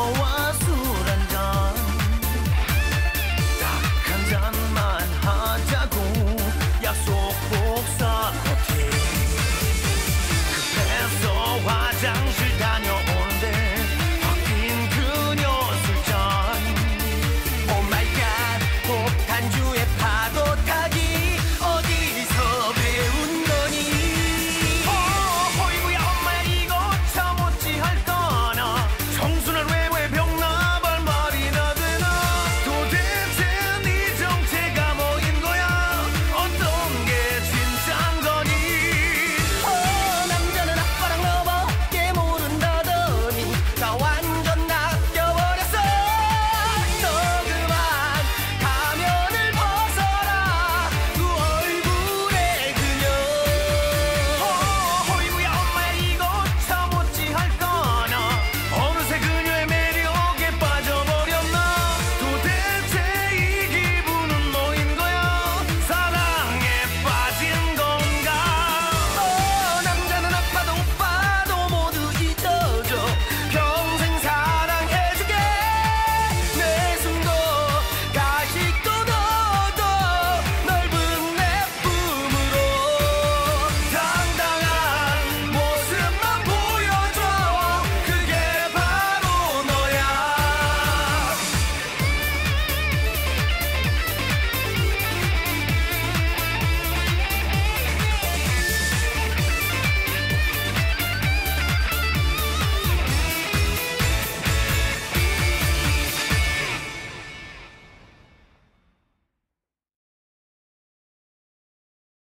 One.